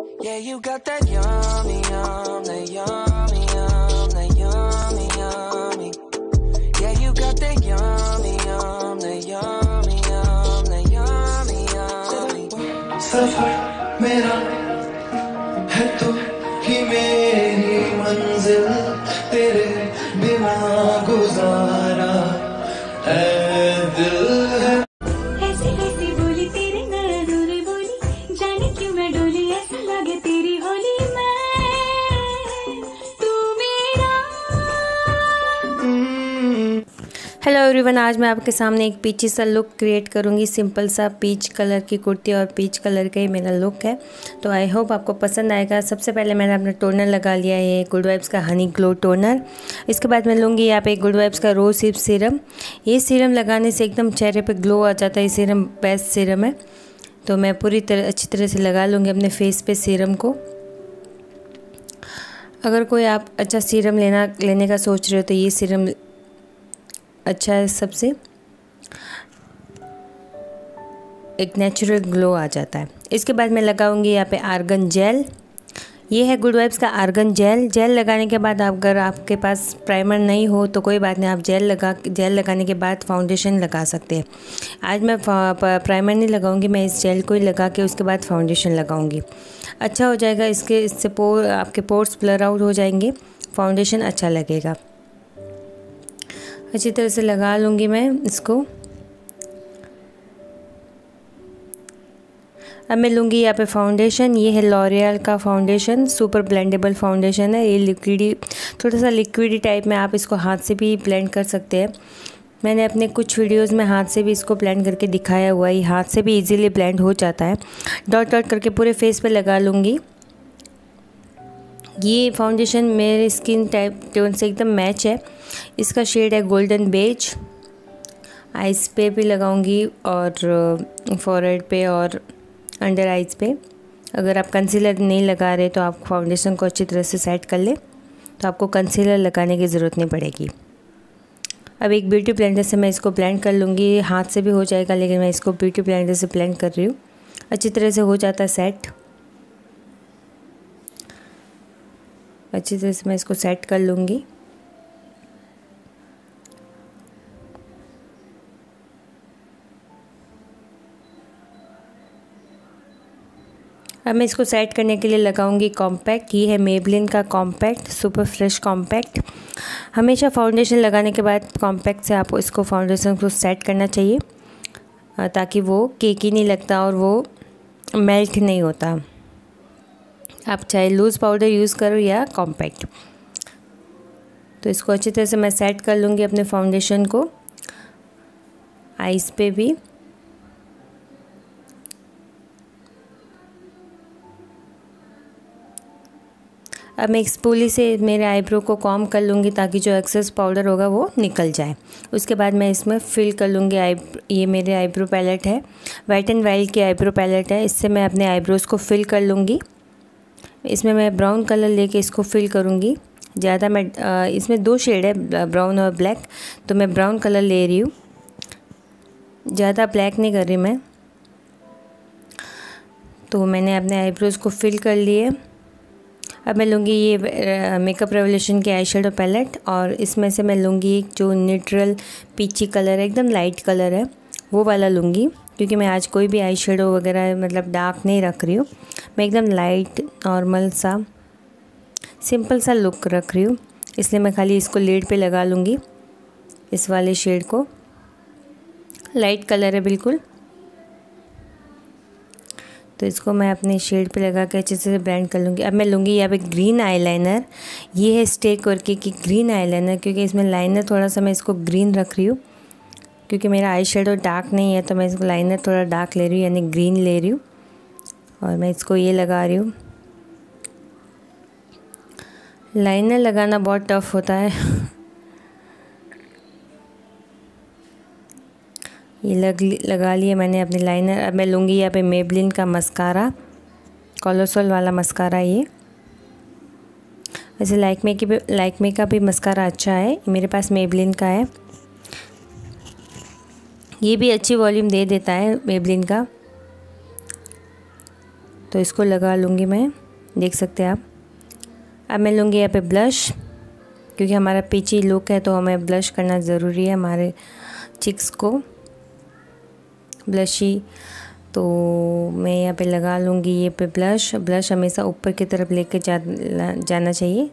Yeah, you got that yummy, yum, that yummy, yum, that yummy, yummy. Yeah, you got that yummy, yum, that yummy, yum, that yummy, yummy. सफर मेरा है तो ही मेरी मंजिल तेरे बिना गुजारा है दिल Hello everyone आज मैं आपके सामने एक पीची सा लुक क्रिएट करूँगी। सिंपल सा पीच कलर की कुर्ती और पीच कलर का ही मेरा लुक है। तो आई होप आपको पसंद आएगा। सबसे पहले मैंने अपना टोनर लगा लिया है गुड वाइब्स का हनी ग्लो टोनर इसके बाद मैं लूँगी यहाँ पे गुड वाइब्स का रोज सिप सीरम ये सीरम लगाने से एकदम चेहरे पर ग्लो आ जाता है। ये सीरम बेस्ट सीरम है। तो मैं पूरी तरह, अच्छी तरह से लगा लूँगी अपने फेस पे सीरम को। अगर कोई आप अच्छा सीरम लेना, लेने का सोच रहे हो तो ये सीरम अच्छा है सबसे। एक नेचुरल ग्लो आ जाता है। इसके बाद मैं लगाऊँगी यहाँ पे आर्गन जेल ये है गुड वाइब्स का आर्गन जेल जेल लगाने के बाद आप अगर आपके पास प्राइमर नहीं हो तो कोई बात नहीं, आप जेल लगा जेल लगाने के बाद फाउंडेशन लगा सकते हैं। आज मैं प्राइमर नहीं लगाऊँगी, मैं इस जेल को ही लगा के उसके बाद फाउंडेशन लगाऊँगी। अच्छा हो जाएगा, इसके, इससे पोर आपके पोर्स ब्लर आउट हो जाएँगे। फाउंडेशन अच्छा लगेगा। अच्छी तरह से लगा लूँगी मैं इसको। अब मैं लूँगी यहाँ पे फाउंडेशन ये है लॉरियल का फाउंडेशन सुपर ब्लेंडेबल फाउंडेशन है। ये लिक्विडी थोड़ा सा लिक्विडी टाइप में आप इसको हाथ से भी ब्लेंड कर सकते हैं। मैंने अपने कुछ वीडियोस में हाथ से भी इसको ब्लेंड करके दिखाया हुआ है। हाथ से भी इजीली ब्लेंड हो जाता है। डॉट डॉट करके पूरे फेस पे लगा लूँगी। ये फाउंडेशन मेरे स्किन टाइप टोन से एकदम मैच है। इसका शेड है गोल्डन बेज आइज़ पे भी लगाऊँगी और फॉरहेड पे और अंडर आइज़ पे। अगर आप कंसीलर नहीं लगा रहे तो आप फाउंडेशन को अच्छी तरह से सेट कर ले। तो आपको कंसीलर लगाने की ज़रूरत नहीं पड़ेगी। अब एक ब्यूटी ब्लेंडर से मैं इसको ब्लेंड कर लूँगी। हाथ से भी हो जाएगा, लेकिन मैं इसको ब्यूटी ब्लेंडर से ब्लेंड कर रही हूँ। अच्छी तरह से हो जाता है सेट अच्छी से मैं इसको सेट कर लूँगी। अब मैं इसको सेट करने के लिए लगाऊँगी कॉम्पैक्ट ये है मेबलिन का कॉम्पैक्ट सुपर फ्रेश कॉम्पैक्ट हमेशा फाउंडेशन लगाने के बाद कॉम्पैक्ट से आपको इसको फाउंडेशन को सेट करना चाहिए ताकि वो केकी नहीं लगता और वो मेल्ट नहीं होता। आप चाहे लूज़ पाउडर यूज़ करो या कॉम्पैक्ट तो इसको अच्छी तरह से मैं सेट कर लूँगी अपने फाउंडेशन को। आइस पे भी। अब मैं एक स्पूली से मेरे आईब्रो को कॉम कर लूँगी ताकि जो एक्सेस पाउडर होगा वो निकल जाए। उसके बाद मैं इसमें फिल कर लूँगी आई ये मेरे आईब्रो पैलेट है। वाइट एंड वाइल्ड की आईब्रो पैलेट है। इससे मैं अपने आईब्रोज़ को फिल कर लूँगी। इसमें मैं ब्राउन कलर लेके इसको फिल करूँगी। ज़्यादा मैं इसमें दो शेड है ब्राउन और ब्लैक तो मैं ब्राउन कलर ले रही हूँ। ज़्यादा ब्लैक नहीं कर रही मैं। तो मैंने अपने आईब्रोज़ को फिल कर लिए। अब मैं लूँगी ये मेकअप रेवोल्यूशन की आई शेडो पैलेट और इसमें से मैं लूँगी जो न्यूट्रल पीची कलर है, एकदम लाइट कलर है, वो वाला लूँगी। क्योंकि मैं आज कोई भी आई वगैरह मतलब डार्क नहीं रख रही हूँ। मैं एकदम लाइट नॉर्मल सा सिंपल सा लुक रख रही हूँ। इसलिए मैं खाली इसको लेड पे लगा लूँगी, इस वाले शेड को। लाइट कलर है बिल्कुल। तो इसको मैं अपने शेड पे लगा के अच्छे से ब्लेंड कर लूँगी। अब मैं लूँगी यहाँ पे ग्रीन आईलाइनर ये है स्टेक वर्के की ग्रीन आईलाइनर क्योंकि इसमें लाइनर थोड़ा सा मैं इसको ग्रीन रख रही हूँ। क्योंकि मेरा आई शेडो डार्क नहीं है तो मैं इसको लाइनर थोड़ा डार्क ले रही हूँ, यानी ग्रीन ले रही हूँ। और मैं इसको ये लगा रही हूँ। लाइनर लगाना बहुत टफ होता है। ये लग लगा लिए मैंने अपने लाइनर अब मैं लूँगी यहाँ पे मेबलिन का मस्कारा कोलोसोल वाला मस्कारा ये। वैसे लाइक मे की लाइक मे का भी मस्कारा अच्छा है, मेरे पास मेबलिन का है। ये भी अच्छी वॉल्यूम दे देता है मेबलिन का। तो इसको लगा लूँगी मैं, देख सकते हैं आप। अब मैं लूँगी यहाँ पे ब्लश, क्योंकि हमारा पीची लुक है तो हमें ब्लश करना ज़रूरी है हमारे चिक्स को। ब्लशी तो मैं यहाँ पे लगा लूँगी ये पे ब्लश। ब्लश हमेशा ऊपर की तरफ़ लेके जा जाना चाहिए।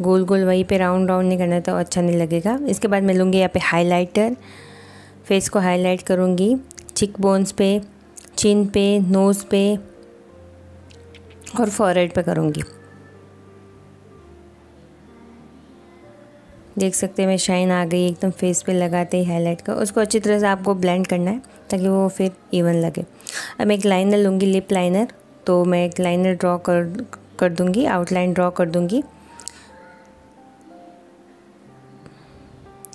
गोल गोल वहीं पे राउंड राउंड नहीं करना तो अच्छा नहीं लगेगा। इसके बाद मैं लूँगी यहाँ पे हाइलाइटर। फेस को हाईलाइट करूँगी, चिक बोन्स पे, चिन पे, नोज़ पे और फॉरहेड पे करूँगी। देख सकते हैं मैं शाइन आ गई, एकदम फेस पे लगाते ही हाईलाइट का उसको अच्छी तरह से आपको ब्लेंड करना है, ताकि वो फिर इवन लगे। अब मैं एक लाइनर लूँगी, लिप लाइनर तो मैं एक लाइनर ड्रॉ कर कर दूँगी, आउटलाइन ड्रॉ कर दूँगी।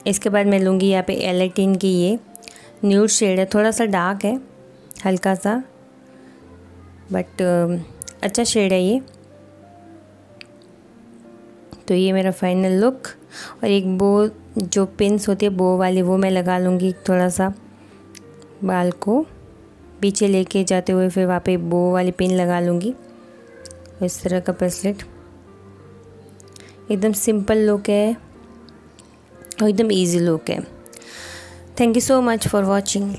इसके बाद मैं लूँगी यहाँ पे एलेटिन की ये न्यूड शेड है। थोड़ा सा डार्क है, हल्का सा, बट अच्छा शेड है ये। तो ये मेरा फाइनल लुक। और एक बो, जो पिंस होती है, बो वाली, वो मैं लगा लूँगी थोड़ा सा बाल को। पीछे लेके जाते हुए फिर वहाँ पे बो वाली पिन लगा लूँगी। इस तरह का ब्रेसलेट एकदम सिंपल लुक है। एकदम इजी लुक है thank you so much for watching